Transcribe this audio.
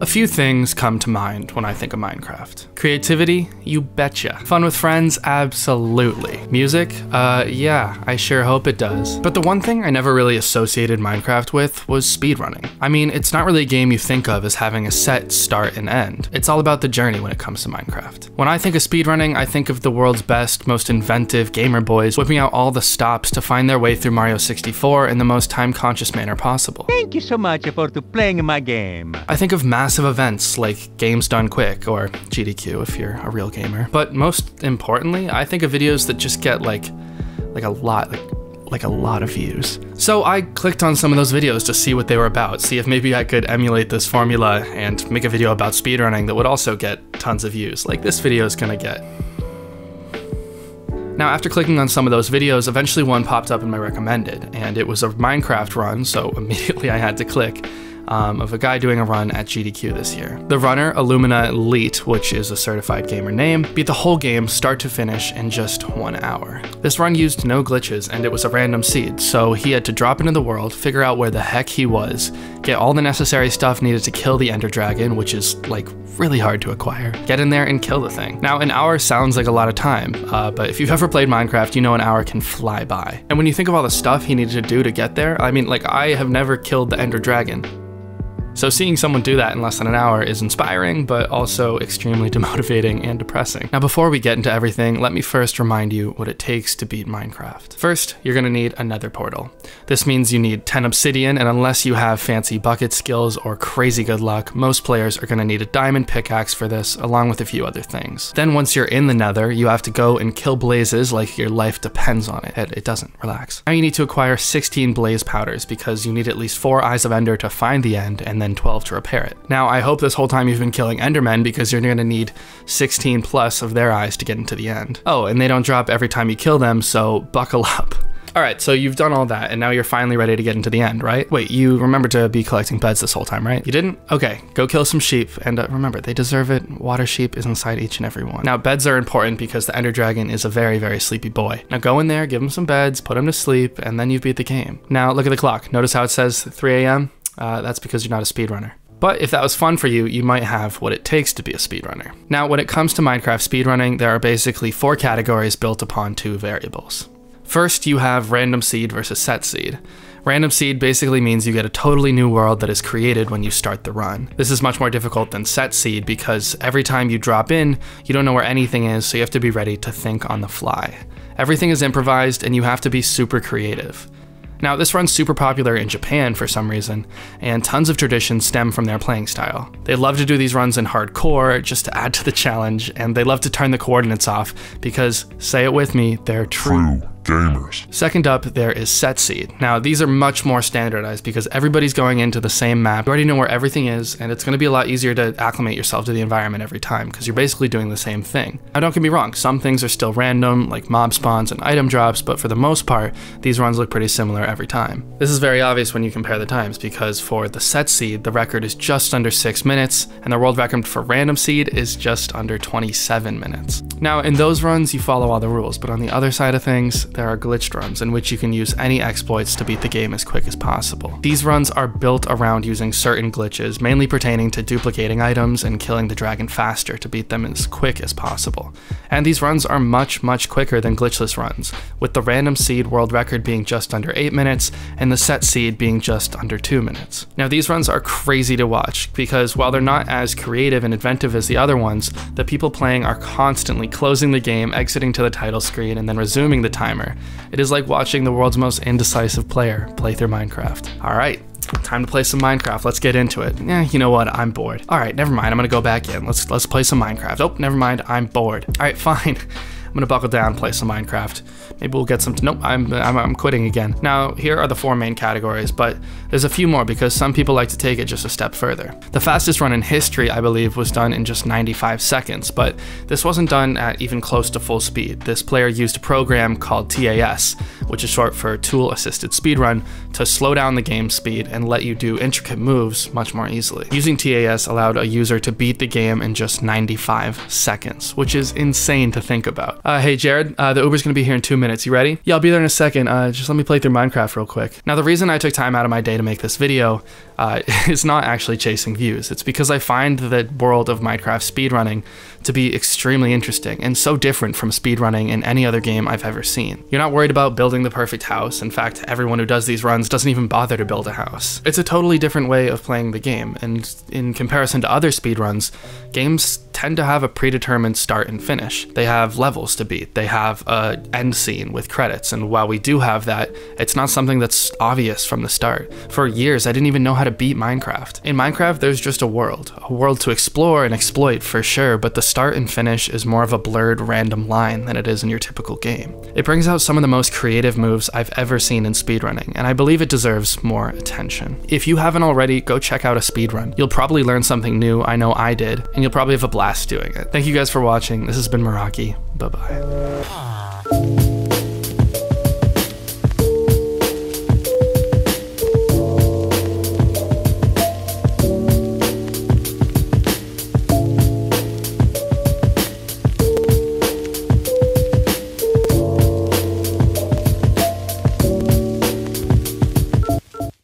A few things come to mind when I think of Minecraft. Creativity? You betcha. Fun with friends? Absolutely. Music? Uh, yeah, I sure hope it does. But the one thing I never really associated Minecraft with was speedrunning. I mean, it's not really a game you think of as having a set start and end. It's all about the journey when it comes to Minecraft. When I think of speedrunning, I think of the world's best, most inventive gamer boys whipping out all the stops to find their way through Mario 64 in the most time-conscious manner possible. Thank you so much for playing my game. I think of massive events like Games Done Quick or GDQ if you're a real gamer. But most importantly, I think of videos that just get like like a lot like like a lot of views. So I clicked on some of those videos to see what they were about, see if maybe I could emulate this formula and make a video about speedrunning that would also get tons of views, like this video is gonna get. Now, after clicking on some of those videos, eventually one popped up in my recommended, and it was a Minecraft run, so immediately I had to click um, of a guy doing a run at GDQ this year. The runner, Illumina Elite, which is a certified gamer name, beat the whole game start to finish in just one hour. This run used no glitches and it was a random seed, so he had to drop into the world, figure out where the heck he was, get all the necessary stuff needed to kill the Ender Dragon, which is like really hard to acquire, get in there and kill the thing. Now, an hour sounds like a lot of time, uh, but if you've ever played Minecraft, you know an hour can fly by. And when you think of all the stuff he needed to do to get there, I mean, like, I have never killed the Ender Dragon. So seeing someone do that in less than an hour is inspiring, but also extremely demotivating and depressing. Now before we get into everything, let me first remind you what it takes to beat Minecraft. First, you're gonna need a nether portal. This means you need 10 obsidian, and unless you have fancy bucket skills or crazy good luck, most players are gonna need a diamond pickaxe for this, along with a few other things. Then once you're in the nether, you have to go and kill blazes like your life depends on it. It, it doesn't, relax. Now you need to acquire 16 blaze powders because you need at least 4 eyes of ender to find the end, and then then 12 to repair it. Now, I hope this whole time you've been killing Endermen because you're gonna need 16 plus of their eyes to get into the end. Oh, and they don't drop every time you kill them, so buckle up. All right, so you've done all that, and now you're finally ready to get into the end, right? Wait, you remember to be collecting beds this whole time, right? You didn't? Okay, go kill some sheep, and uh, remember, they deserve it. Water sheep is inside each and every one. Now, beds are important because the Ender Dragon is a very, very sleepy boy. Now go in there, give him some beds, put him to sleep, and then you've beat the game. Now, look at the clock. Notice how it says 3 a.m.? Uh, that's because you're not a speedrunner. But if that was fun for you, you might have what it takes to be a speedrunner. Now, when it comes to Minecraft speedrunning, there are basically four categories built upon two variables. First, you have random seed versus set seed. Random seed basically means you get a totally new world that is created when you start the run. This is much more difficult than set seed because every time you drop in, you don't know where anything is, so you have to be ready to think on the fly. Everything is improvised and you have to be super creative. Now, this run's super popular in Japan for some reason, and tons of traditions stem from their playing style. They love to do these runs in hardcore just to add to the challenge, and they love to turn the coordinates off because, say it with me, they're true. true gamers. Second up, there is set seed. Now, these are much more standardized because everybody's going into the same map. You already know where everything is, and it's going to be a lot easier to acclimate yourself to the environment every time because you're basically doing the same thing. Now, don't get me wrong, some things are still random, like mob spawns and item drops, but for the most part, these runs look pretty similar every time. This is very obvious when you compare the times because for the set seed, the record is just under 6 minutes, and the world record for random seed is just under 27 minutes. Now, in those runs, you follow all the rules, but on the other side of things, there are glitched runs in which you can use any exploits to beat the game as quick as possible. These runs are built around using certain glitches, mainly pertaining to duplicating items and killing the dragon faster to beat them as quick as possible. And these runs are much, much quicker than glitchless runs, with the random seed world record being just under 8 minutes and the set seed being just under 2 minutes. Now these runs are crazy to watch because while they're not as creative and inventive as the other ones, the people playing are constantly closing the game, exiting to the title screen, and then resuming the timer. It is like watching the world's most indecisive player play through Minecraft. Alright, time to play some Minecraft. Let's get into it. Yeah, you know what? I'm bored. All right, never mind. I'm gonna go back in. Let's let's play some Minecraft. Oh, never mind. I'm bored. All right, fine. I'm gonna buckle down, play some Minecraft. Maybe we'll get some. Nope, I'm, I'm, I'm quitting again. Now, here are the four main categories, but there's a few more because some people like to take it just a step further. The fastest run in history, I believe, was done in just 95 seconds, but this wasn't done at even close to full speed. This player used a program called TAS, which is short for tool assisted speedrun, to slow down the game speed and let you do intricate moves much more easily. Using TAS allowed a user to beat the game in just 95 seconds, which is insane to think about. Uh, hey Jared, uh, the Uber's gonna be here in two minutes. You ready? Yeah, I'll be there in a second. Uh, just let me play through Minecraft real quick. Now, the reason I took time out of my day to make this video uh, is not actually chasing views. It's because I find the world of Minecraft speedrunning to be extremely interesting and so different from speedrunning in any other game I've ever seen. You're not worried about building the perfect house. In fact, everyone who does these runs doesn't even bother to build a house. It's a totally different way of playing the game, and in comparison to other speedruns, games tend to have a predetermined start and finish. They have levels to beat, they have a end scene with credits, and while we do have that, it's not something that's obvious from the start. For years, I didn't even know how to beat Minecraft. In Minecraft, there's just a world, a world to explore and exploit for sure, but the start and finish is more of a blurred random line than it is in your typical game. It brings out some of the most creative moves I've ever seen in speedrunning, and I believe it deserves more attention. If you haven't already, go check out a speedrun. You'll probably learn something new, I know I did, and you'll probably have a blast doing it. Thank you guys for watching. This has been Meraki. Bye bye.